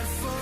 we'll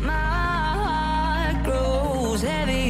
My heart grows heavy.